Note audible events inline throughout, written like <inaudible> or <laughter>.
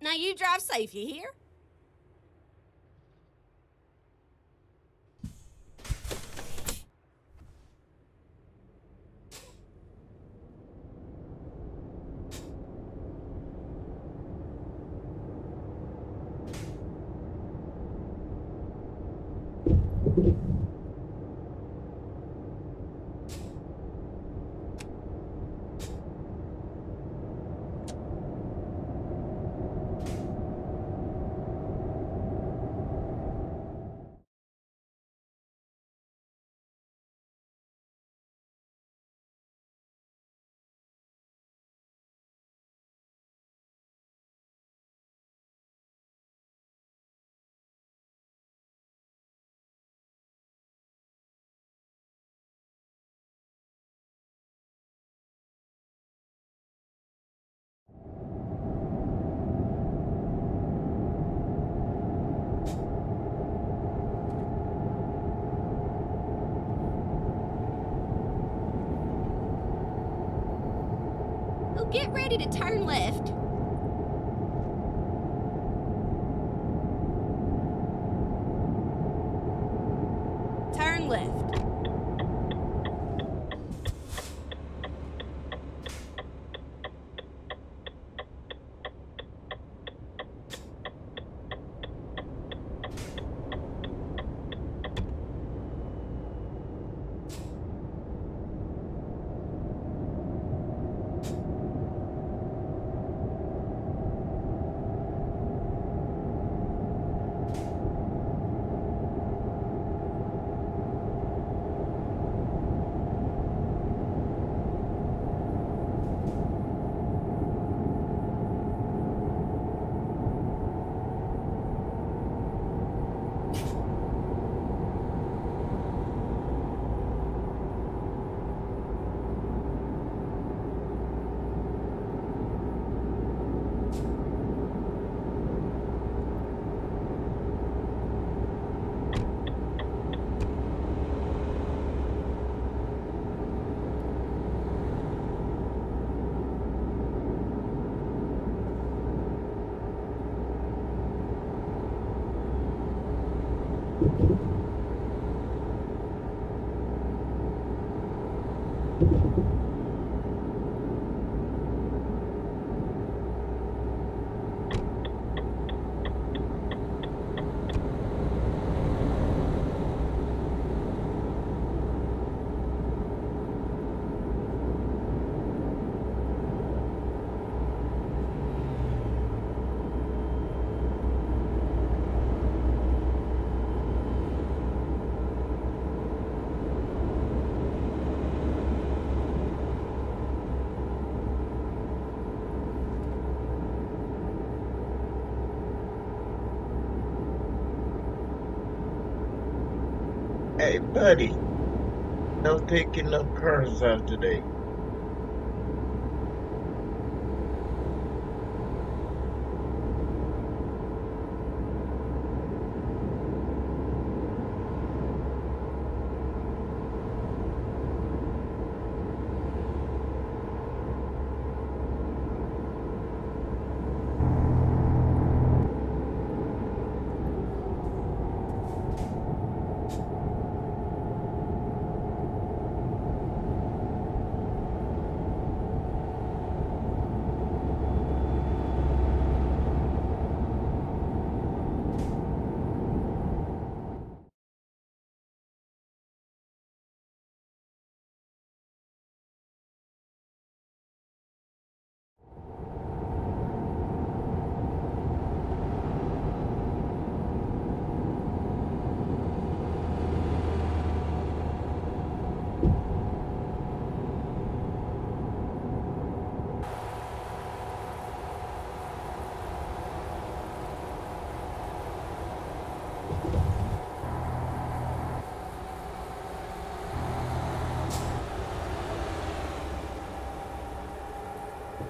Now you drive safe, you hear? Get ready to turn left. Buddy, no taking no cars out today.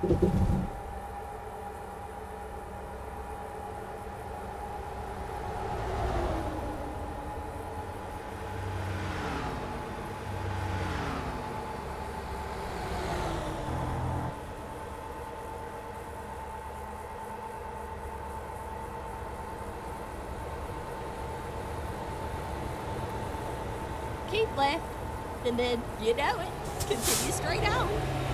keep left, and then you know it. <laughs> Continue straight on.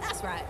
That's right.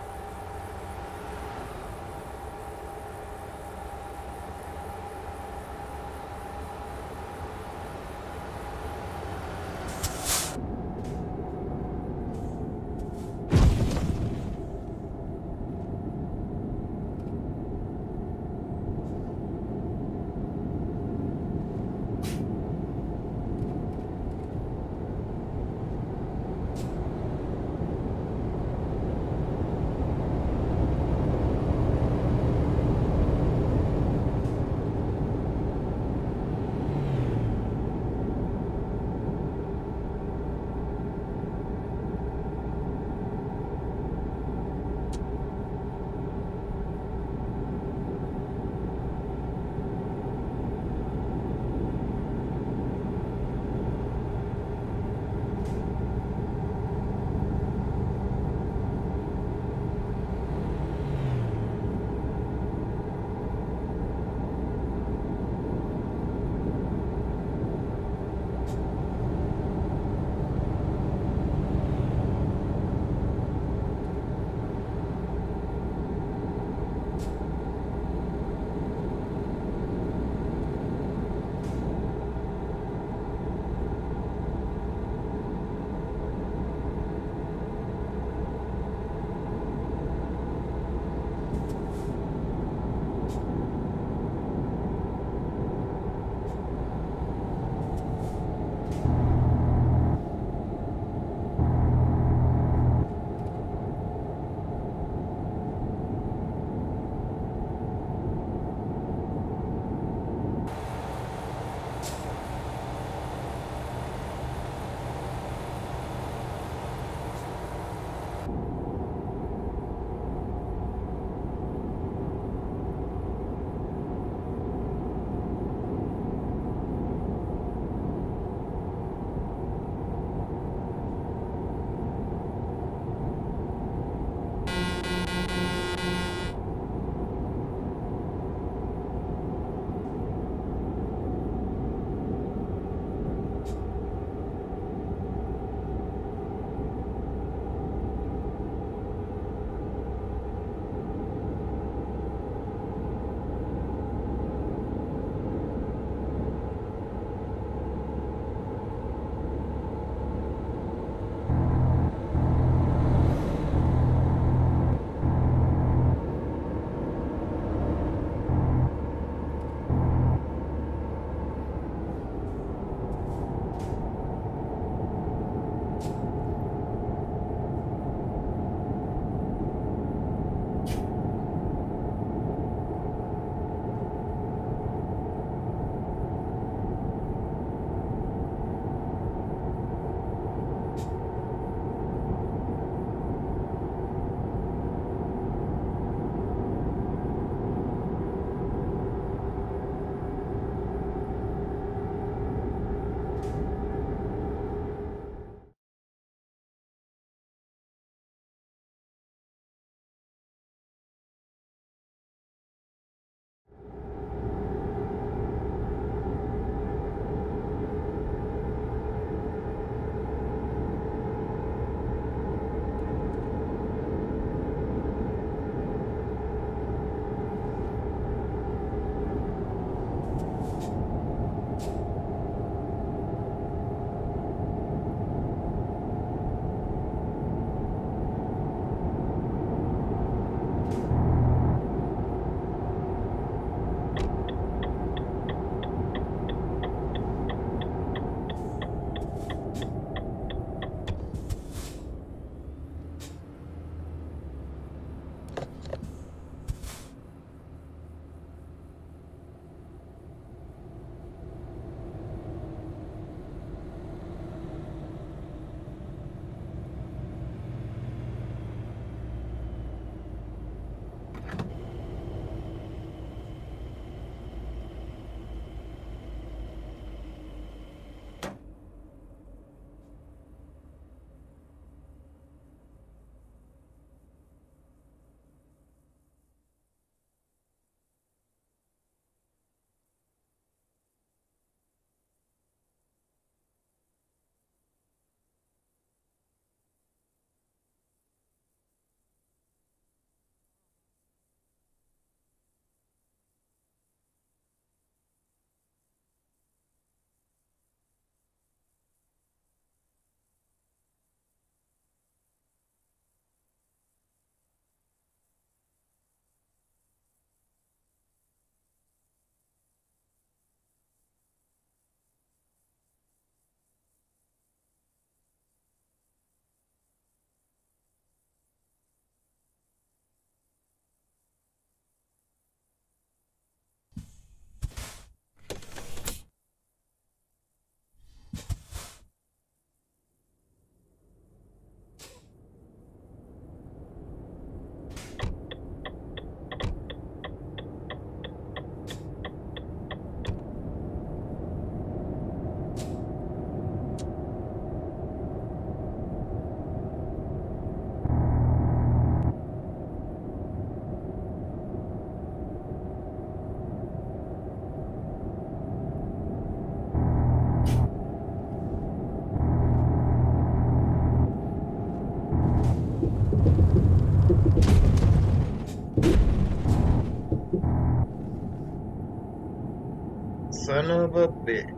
Son of a bitch.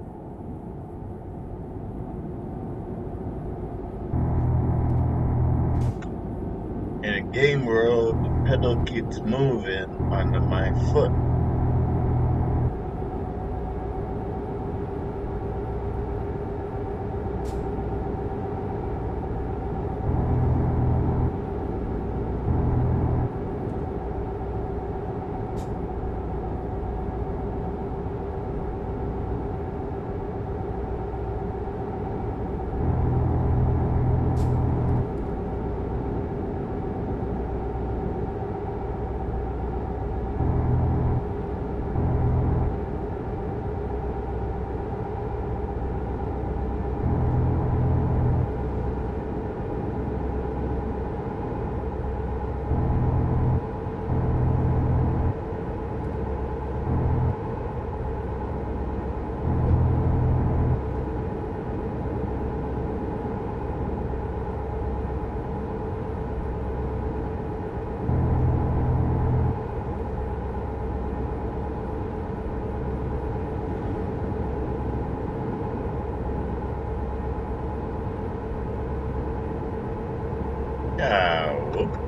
In a game world, the pedal keeps moving under my foot.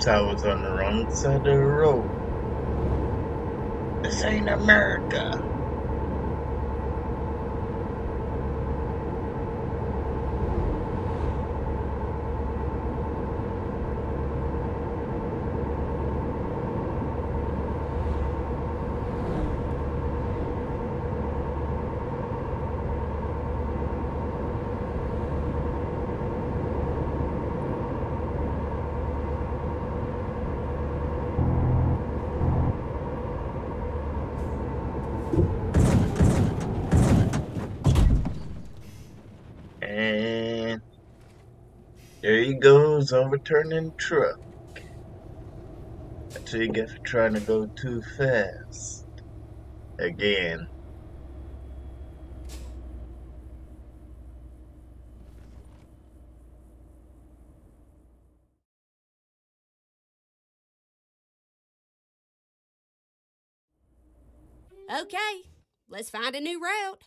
I was on the wrong side of the road. This ain't America. And there he goes, overturning truck. You get for trying to go too fast. Again. Okay, let's find a new route.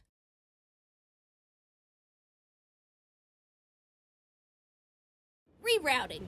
Rerouting.